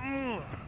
Ugh.